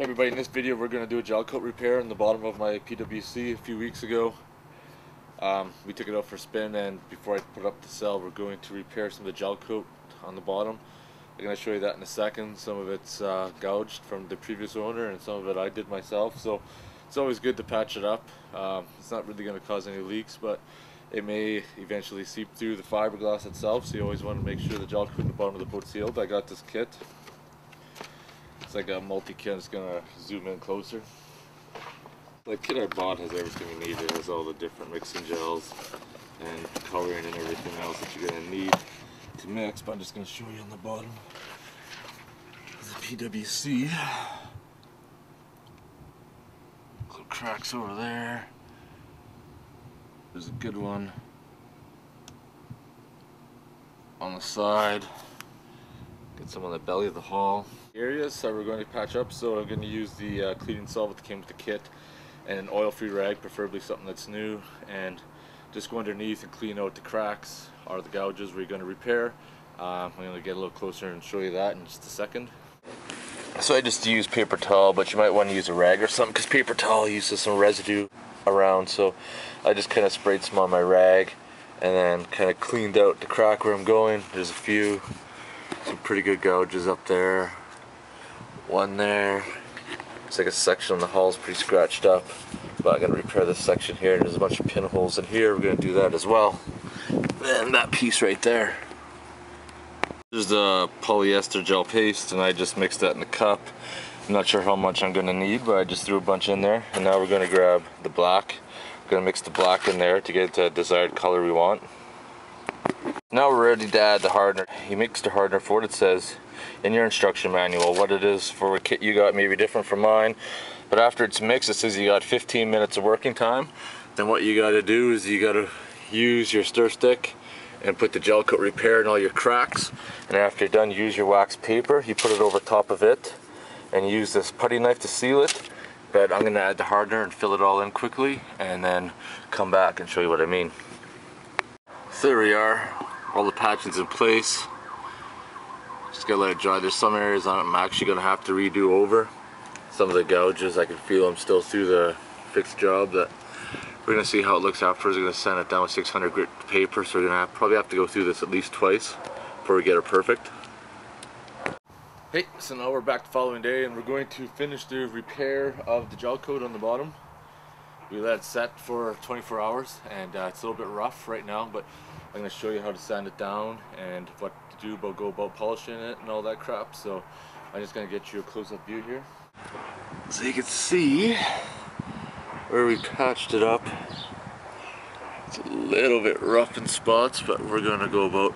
Hey everybody, in this video we're going to do a gel coat repair on the bottom of my PWC a few weeks ago. Um, we took it out for spin and before I put up the sell we're going to repair some of the gel coat on the bottom. I'm going to show you that in a second. Some of it's uh, gouged from the previous owner and some of it I did myself so it's always good to patch it up. Um, it's not really going to cause any leaks but it may eventually seep through the fiberglass itself so you always want to make sure the gel coat in the bottom of the boat sealed. I got this kit it's like a multi-kit, it's gonna zoom in closer. The kit I bought has everything you need. It has all the different mixing gels and coloring and everything else that you're gonna need to mix, but I'm just gonna show you on the bottom. The PWC. Little cracks over there. There's a good one on the side. Get some on the belly of the hull. Areas that we're going to patch up, so I'm going to use the uh, cleaning solvent that came with the kit and an oil-free rag, preferably something that's new, and just go underneath and clean out the cracks or the gouges we're going to repair. Um, I'm going to get a little closer and show you that in just a second. So I just use paper towel, but you might want to use a rag or something because paper towel uses some residue around. So I just kind of sprayed some on my rag and then kind of cleaned out the crack where I'm going. There's a few pretty good gouges up there. One there. It's like a section on the hull is pretty scratched up. But I'm going to repair this section here. There's a bunch of pinholes in here. We're going to do that as well. And that piece right there. There's the polyester gel paste and I just mixed that in the cup. I'm not sure how much I'm to need, but I just threw a bunch in there. And now we're to grab the black. We're to mix the black in there to get the desired color we want. Now we're ready to add the hardener. He mixed the hardener for what it says in your instruction manual. What it is for a kit you got may be different from mine. But after it's mixed, it says you got 15 minutes of working time. Then what you got to do is you got to use your stir stick and put the gel coat repair in all your cracks. And after you're done, use your wax paper. You put it over top of it and use this putty knife to seal it. But I'm going to add the hardener and fill it all in quickly and then come back and show you what I mean. So there we are all the patching's in place. Just gotta let it dry. There's some areas I'm actually gonna have to redo over. Some of the gouges I can feel them still through the fixed job that we're gonna see how it looks afterwards. We're gonna sand it down with 600 grit paper so we're gonna have, probably have to go through this at least twice before we get it perfect. Hey, so now we're back the following day and we're going to finish the repair of the gel coat on the bottom. We let it set for 24 hours and uh, it's a little bit rough right now but I'm going to show you how to sand it down and what to do about go about polishing it and all that crap. So I'm just going to get you a close-up view here. So you can see where we patched it up. It's a little bit rough in spots, but we're going to go about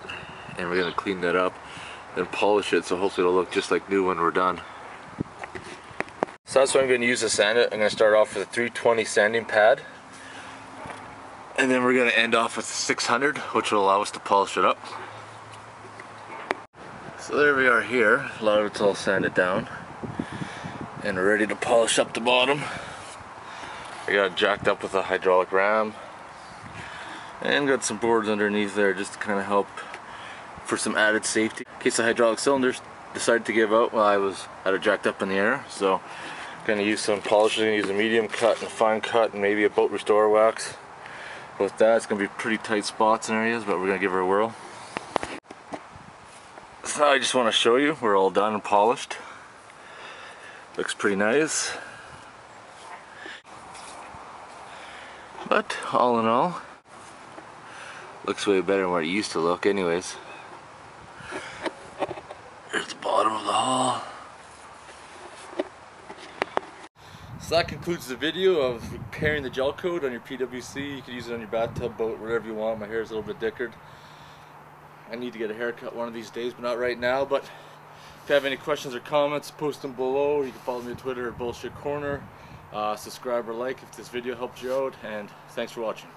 and we're going to clean that up and polish it so hopefully it'll look just like new when we're done. So that's what I'm going to use to sand it. I'm going to start off with a 320 sanding pad. And then we're going to end off with 600, which will allow us to polish it up. So there we are here. A lot of it's all sanded down. And we're ready to polish up the bottom. I got it jacked up with a hydraulic ram. And got some boards underneath there just to kind of help for some added safety. In case the hydraulic cylinders decided to give out while I was had it jacked up in the air. So gonna use some polishing, use a medium cut and a fine cut and maybe a boat restore wax with that. It's going to be pretty tight spots and areas, but we're going to give her a whirl. So I just want to show you, we're all done and polished. Looks pretty nice. But all in all, looks way better than what it used to look anyways. Here's the bottom of the hull. So that concludes the video of repairing the gel coat on your PWC. You can use it on your bathtub, boat, whatever you want. My hair is a little bit dickered. I need to get a haircut one of these days, but not right now. But if you have any questions or comments, post them below. You can follow me on Twitter at Bullshit Corner. Uh, subscribe or like if this video helped you out, and thanks for watching.